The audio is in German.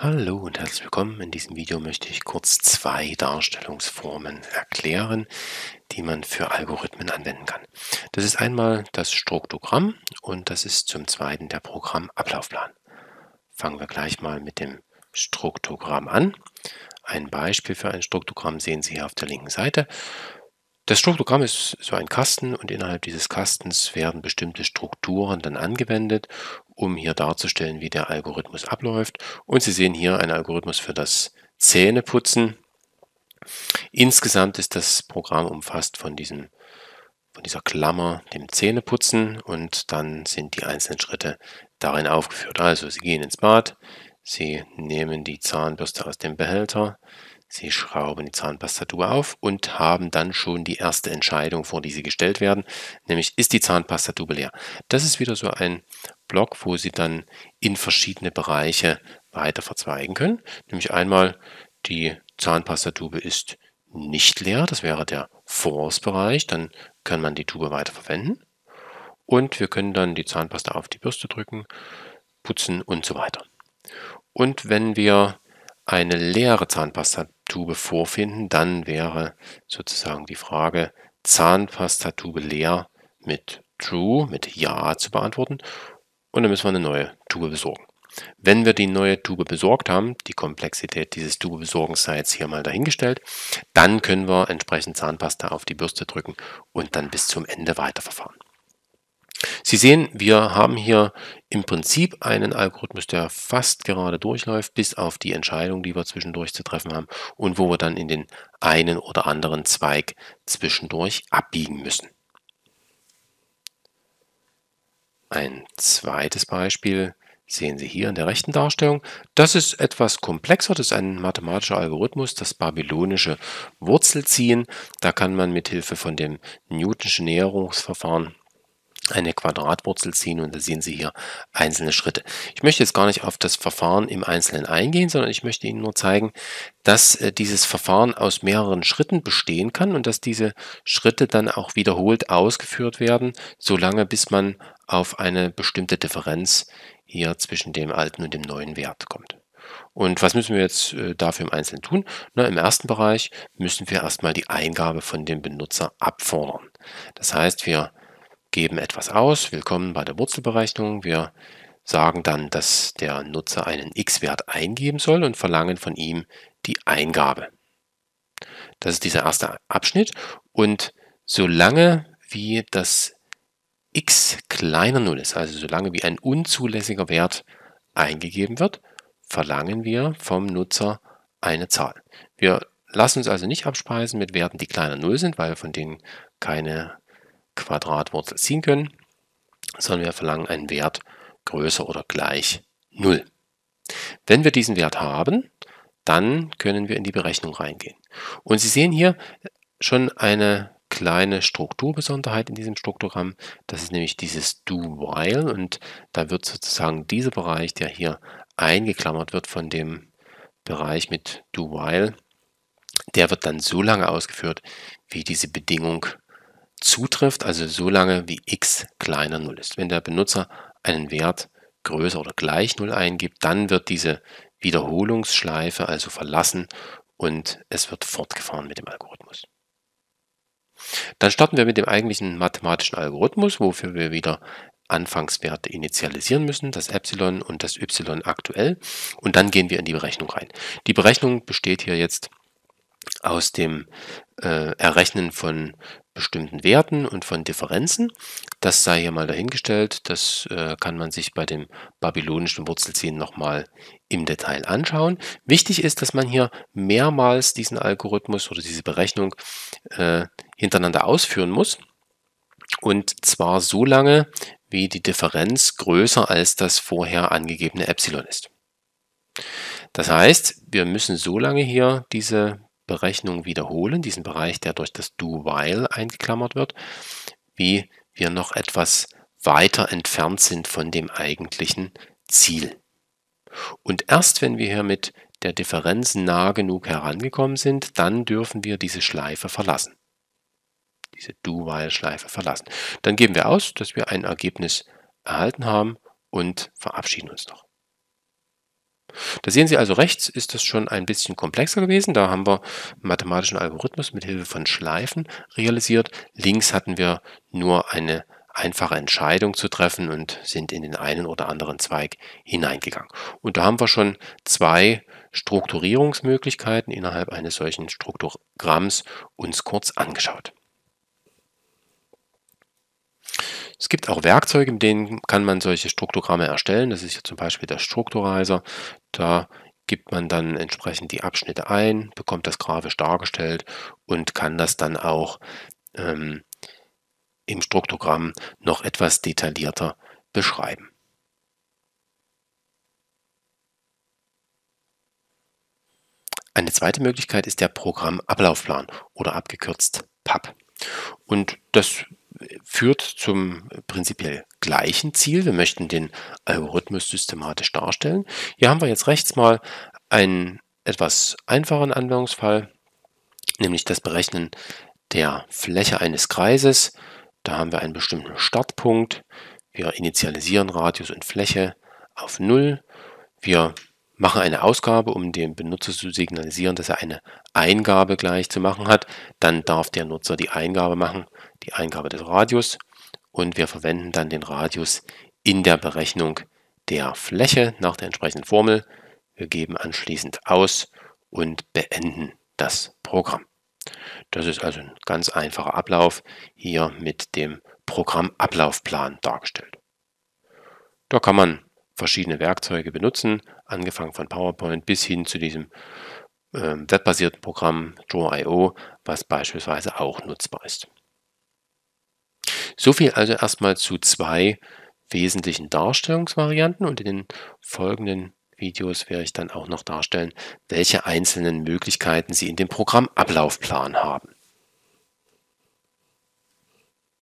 Hallo und herzlich willkommen. In diesem Video möchte ich kurz zwei Darstellungsformen erklären, die man für Algorithmen anwenden kann. Das ist einmal das Struktogramm und das ist zum zweiten der Programmablaufplan. Fangen wir gleich mal mit dem Struktogramm an. Ein Beispiel für ein Struktogramm sehen Sie hier auf der linken Seite. Das Struktogramm ist so ein Kasten und innerhalb dieses Kastens werden bestimmte Strukturen dann angewendet, um hier darzustellen, wie der Algorithmus abläuft. Und Sie sehen hier einen Algorithmus für das Zähneputzen. Insgesamt ist das Programm umfasst von, diesem, von dieser Klammer, dem Zähneputzen und dann sind die einzelnen Schritte darin aufgeführt. Also Sie gehen ins Bad, Sie nehmen die Zahnbürste aus dem Behälter, Sie schrauben die Zahnpastatube auf und haben dann schon die erste Entscheidung, vor die Sie gestellt werden, nämlich ist die Zahnpastatube leer. Das ist wieder so ein Block, wo Sie dann in verschiedene Bereiche weiter verzweigen können. Nämlich einmal die Zahnpastatube ist nicht leer, das wäre der Force-Bereich, dann kann man die Tube weiter verwenden. Und wir können dann die Zahnpasta auf die Bürste drücken, putzen und so weiter. Und wenn wir eine leere Zahnpastatube vorfinden, dann wäre sozusagen die Frage Zahnpastatube leer mit True, mit Ja zu beantworten und dann müssen wir eine neue Tube besorgen. Wenn wir die neue Tube besorgt haben, die Komplexität dieses Tube-Besorgens sei jetzt hier mal dahingestellt, dann können wir entsprechend Zahnpasta auf die Bürste drücken und dann bis zum Ende weiterverfahren. Sie sehen, wir haben hier im Prinzip einen Algorithmus, der fast gerade durchläuft, bis auf die Entscheidung, die wir zwischendurch zu treffen haben und wo wir dann in den einen oder anderen Zweig zwischendurch abbiegen müssen. Ein zweites Beispiel sehen Sie hier in der rechten Darstellung. Das ist etwas komplexer, das ist ein mathematischer Algorithmus, das babylonische Wurzelziehen. Da kann man mit Hilfe von dem Newtonschen Näherungsverfahren eine Quadratwurzel ziehen und da sehen Sie hier einzelne Schritte. Ich möchte jetzt gar nicht auf das Verfahren im Einzelnen eingehen, sondern ich möchte Ihnen nur zeigen, dass äh, dieses Verfahren aus mehreren Schritten bestehen kann und dass diese Schritte dann auch wiederholt ausgeführt werden, solange bis man auf eine bestimmte Differenz hier zwischen dem alten und dem neuen Wert kommt. Und was müssen wir jetzt äh, dafür im Einzelnen tun? Na, Im ersten Bereich müssen wir erstmal die Eingabe von dem Benutzer abfordern. Das heißt, wir geben etwas aus, willkommen bei der Wurzelberechnung. Wir sagen dann, dass der Nutzer einen x-Wert eingeben soll und verlangen von ihm die Eingabe. Das ist dieser erste Abschnitt und solange wie das x kleiner 0 ist, also solange wie ein unzulässiger Wert eingegeben wird, verlangen wir vom Nutzer eine Zahl. Wir lassen uns also nicht abspeisen mit Werten, die kleiner 0 sind, weil wir von denen keine Quadratwurzel ziehen können, sondern wir verlangen einen Wert größer oder gleich 0. Wenn wir diesen Wert haben, dann können wir in die Berechnung reingehen. Und Sie sehen hier schon eine kleine Strukturbesonderheit in diesem Struktogramm. Das ist nämlich dieses Do-While und da wird sozusagen dieser Bereich, der hier eingeklammert wird von dem Bereich mit Do-While, der wird dann so lange ausgeführt, wie diese Bedingung zutrifft, also so lange wie x kleiner 0 ist. Wenn der Benutzer einen Wert größer oder gleich 0 eingibt, dann wird diese Wiederholungsschleife also verlassen und es wird fortgefahren mit dem Algorithmus. Dann starten wir mit dem eigentlichen mathematischen Algorithmus, wofür wir wieder Anfangswerte initialisieren müssen, das Epsilon und das Y aktuell. Und dann gehen wir in die Berechnung rein. Die Berechnung besteht hier jetzt aus dem äh, Errechnen von bestimmten Werten und von Differenzen. Das sei hier mal dahingestellt. Das äh, kann man sich bei dem babylonischen Wurzelziehen nochmal im Detail anschauen. Wichtig ist, dass man hier mehrmals diesen Algorithmus oder diese Berechnung äh, hintereinander ausführen muss. Und zwar so lange, wie die Differenz größer als das vorher angegebene Epsilon ist. Das heißt, wir müssen so lange hier diese Berechnung wiederholen, diesen Bereich, der durch das Do-While eingeklammert wird, wie wir noch etwas weiter entfernt sind von dem eigentlichen Ziel. Und erst wenn wir hier mit der Differenz nah genug herangekommen sind, dann dürfen wir diese Schleife verlassen. Diese Do-While-Schleife verlassen. Dann geben wir aus, dass wir ein Ergebnis erhalten haben und verabschieden uns noch. Da sehen Sie also rechts ist das schon ein bisschen komplexer gewesen. Da haben wir einen mathematischen Algorithmus mit Hilfe von Schleifen realisiert. Links hatten wir nur eine einfache Entscheidung zu treffen und sind in den einen oder anderen Zweig hineingegangen. Und da haben wir schon zwei Strukturierungsmöglichkeiten innerhalb eines solchen Strukturgramms uns kurz angeschaut. Es gibt auch Werkzeuge, mit denen kann man solche Struktogramme erstellen. Das ist hier zum Beispiel der Strukturizer. Da gibt man dann entsprechend die Abschnitte ein, bekommt das grafisch dargestellt und kann das dann auch ähm, im Struktogramm noch etwas detaillierter beschreiben. Eine zweite Möglichkeit ist der Programmablaufplan oder abgekürzt PAP. Und das führt zum prinzipiell gleichen Ziel. Wir möchten den Algorithmus systematisch darstellen. Hier haben wir jetzt rechts mal einen etwas einfachen Anwendungsfall, nämlich das Berechnen der Fläche eines Kreises. Da haben wir einen bestimmten Startpunkt. Wir initialisieren Radius und Fläche auf 0. Wir machen eine Ausgabe, um dem Benutzer zu signalisieren, dass er eine Eingabe gleich zu machen hat. Dann darf der Nutzer die Eingabe machen die Eingabe des Radius und wir verwenden dann den Radius in der Berechnung der Fläche nach der entsprechenden Formel. Wir geben anschließend aus und beenden das Programm. Das ist also ein ganz einfacher Ablauf hier mit dem Programmablaufplan dargestellt. Da kann man verschiedene Werkzeuge benutzen, angefangen von PowerPoint bis hin zu diesem äh, webbasierten Programm Draw.io, was beispielsweise auch nutzbar ist. So viel also erstmal zu zwei wesentlichen Darstellungsvarianten und in den folgenden Videos werde ich dann auch noch darstellen, welche einzelnen Möglichkeiten Sie in dem Programmablaufplan haben.